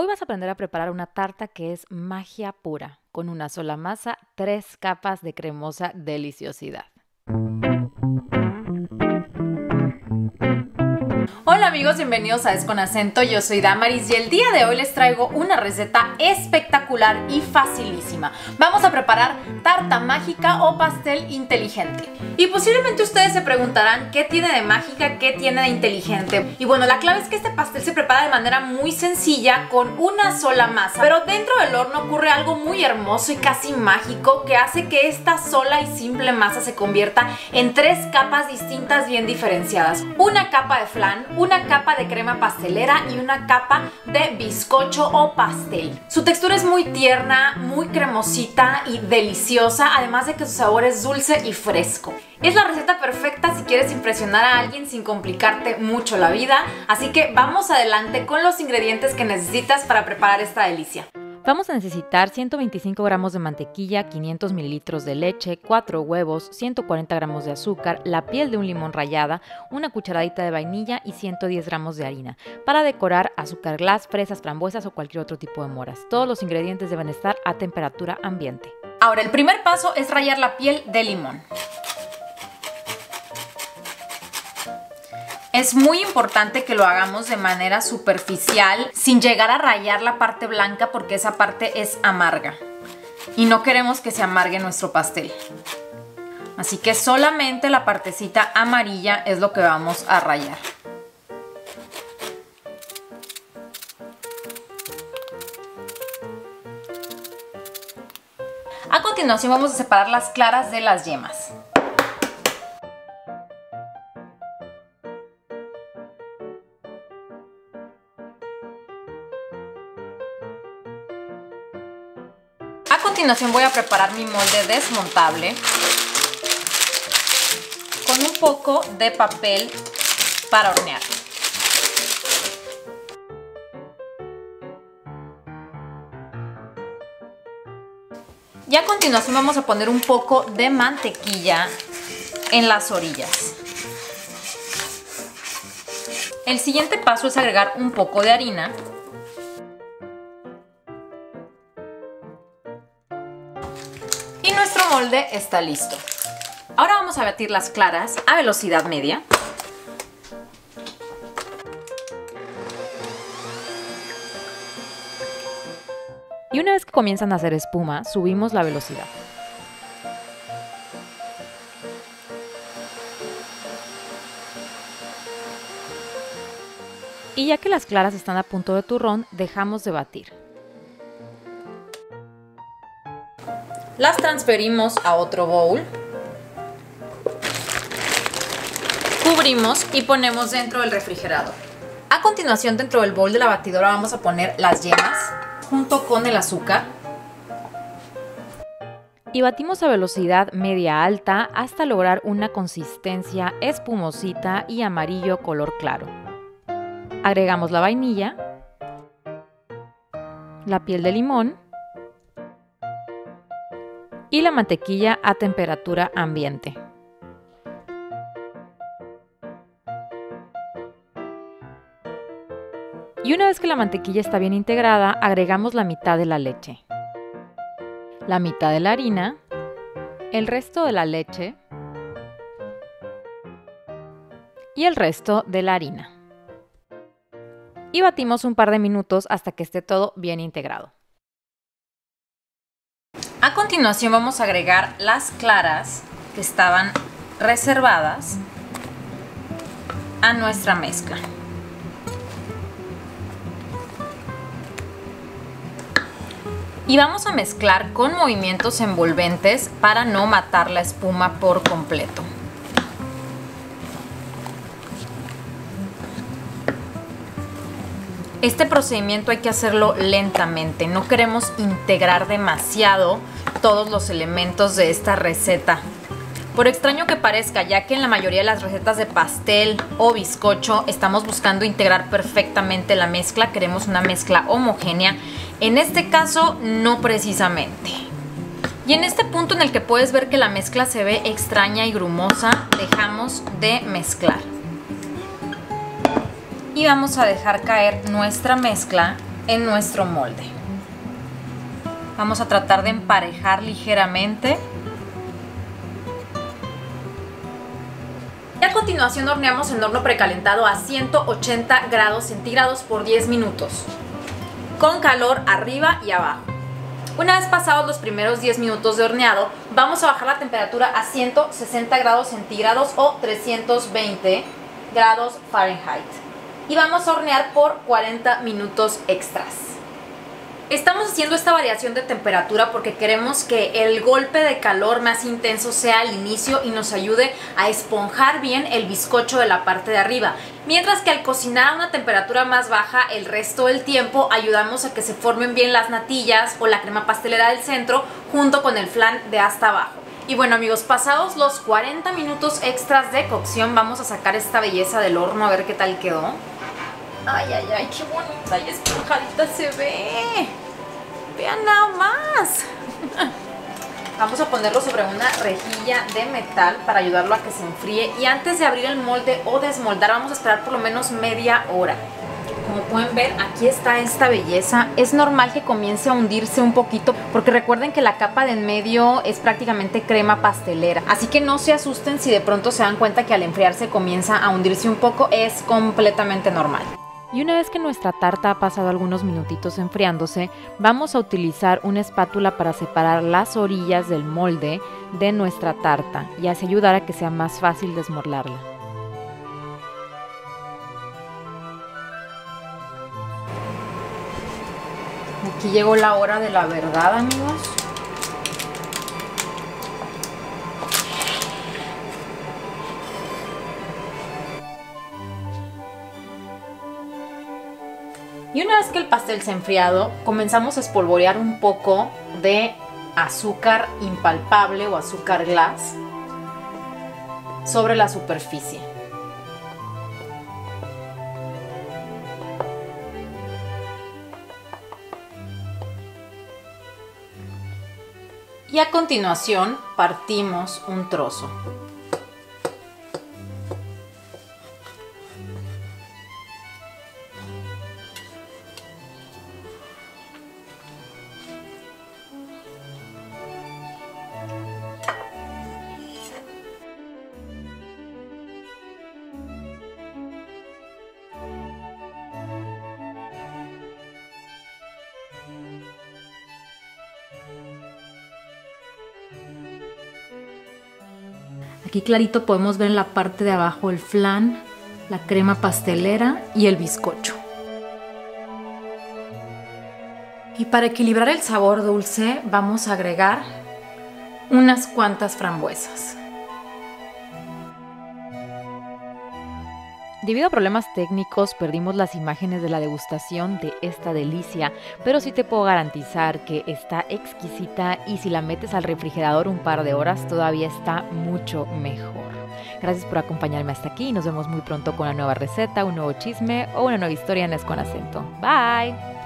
Hoy vas a aprender a preparar una tarta que es magia pura, con una sola masa, tres capas de cremosa deliciosidad. Amigos, bienvenidos a Es con acento, yo soy Damaris y el día de hoy les traigo una receta espectacular y facilísima. Vamos a preparar tarta mágica o pastel inteligente. Y posiblemente ustedes se preguntarán qué tiene de mágica, qué tiene de inteligente. Y bueno, la clave es que este pastel se prepara de manera muy sencilla con una sola masa. Pero dentro del horno ocurre algo muy hermoso y casi mágico que hace que esta sola y simple masa se convierta en tres capas distintas bien diferenciadas. Una capa de flan, una capa de crema pastelera y una capa de bizcocho o pastel. Su textura es muy tierna, muy cremosita y deliciosa, además de que su sabor es dulce y fresco. Es la receta perfecta si quieres impresionar a alguien sin complicarte mucho la vida, así que vamos adelante con los ingredientes que necesitas para preparar esta delicia. Vamos a necesitar 125 gramos de mantequilla, 500 mililitros de leche, 4 huevos, 140 gramos de azúcar, la piel de un limón rallada, una cucharadita de vainilla y 110 gramos de harina. Para decorar, azúcar glass, fresas, frambuesas o cualquier otro tipo de moras. Todos los ingredientes deben estar a temperatura ambiente. Ahora, el primer paso es rallar la piel de limón. Es muy importante que lo hagamos de manera superficial, sin llegar a rayar la parte blanca porque esa parte es amarga. Y no queremos que se amargue nuestro pastel. Así que solamente la partecita amarilla es lo que vamos a rayar. A continuación vamos a separar las claras de las yemas. Continuación voy a preparar mi molde desmontable con un poco de papel para hornear. Y a continuación vamos a poner un poco de mantequilla en las orillas. El siguiente paso es agregar un poco de harina molde está listo. Ahora vamos a batir las claras a velocidad media. Y una vez que comienzan a hacer espuma, subimos la velocidad. Y ya que las claras están a punto de turrón, dejamos de batir. Las transferimos a otro bowl. Cubrimos y ponemos dentro del refrigerador. A continuación dentro del bowl de la batidora vamos a poner las yemas junto con el azúcar. Y batimos a velocidad media alta hasta lograr una consistencia espumosita y amarillo color claro. Agregamos la vainilla, la piel de limón y la mantequilla a temperatura ambiente. Y una vez que la mantequilla está bien integrada, agregamos la mitad de la leche, la mitad de la harina, el resto de la leche y el resto de la harina. Y batimos un par de minutos hasta que esté todo bien integrado. A continuación vamos a agregar las claras que estaban reservadas a nuestra mezcla. Y vamos a mezclar con movimientos envolventes para no matar la espuma por completo. Este procedimiento hay que hacerlo lentamente, no queremos integrar demasiado todos los elementos de esta receta. Por extraño que parezca, ya que en la mayoría de las recetas de pastel o bizcocho estamos buscando integrar perfectamente la mezcla, queremos una mezcla homogénea, en este caso no precisamente. Y en este punto en el que puedes ver que la mezcla se ve extraña y grumosa, dejamos de mezclar y vamos a dejar caer nuestra mezcla en nuestro molde. Vamos a tratar de emparejar ligeramente. Y a continuación horneamos en horno precalentado a 180 grados centígrados por 10 minutos, con calor arriba y abajo. Una vez pasados los primeros 10 minutos de horneado, vamos a bajar la temperatura a 160 grados centígrados o 320 grados Fahrenheit. Y vamos a hornear por 40 minutos extras. Estamos haciendo esta variación de temperatura porque queremos que el golpe de calor más intenso sea al inicio y nos ayude a esponjar bien el bizcocho de la parte de arriba. Mientras que al cocinar a una temperatura más baja el resto del tiempo ayudamos a que se formen bien las natillas o la crema pastelera del centro junto con el flan de hasta abajo. Y bueno amigos, pasados los 40 minutos extras de cocción vamos a sacar esta belleza del horno a ver qué tal quedó. Ay, ay, ay, qué bonita y esponjadita se ve. Vean nada más. Vamos a ponerlo sobre una rejilla de metal para ayudarlo a que se enfríe. Y antes de abrir el molde o desmoldar, vamos a esperar por lo menos media hora. Como pueden ver, aquí está esta belleza. Es normal que comience a hundirse un poquito porque recuerden que la capa de en medio es prácticamente crema pastelera. Así que no se asusten si de pronto se dan cuenta que al enfriarse comienza a hundirse un poco. Es completamente normal. Y una vez que nuestra tarta ha pasado algunos minutitos enfriándose, vamos a utilizar una espátula para separar las orillas del molde de nuestra tarta y así ayudar a que sea más fácil desmorlarla. Aquí llegó la hora de la verdad amigos. Y una vez que el pastel se ha enfriado, comenzamos a espolvorear un poco de azúcar impalpable o azúcar glass sobre la superficie. Y a continuación partimos un trozo. Aquí clarito podemos ver en la parte de abajo el flan, la crema pastelera y el bizcocho. Y para equilibrar el sabor dulce vamos a agregar unas cuantas frambuesas. Debido a problemas técnicos perdimos las imágenes de la degustación de esta delicia, pero sí te puedo garantizar que está exquisita y si la metes al refrigerador un par de horas todavía está mucho mejor. Gracias por acompañarme hasta aquí y nos vemos muy pronto con una nueva receta, un nuevo chisme o una nueva historia en Es acento. Bye.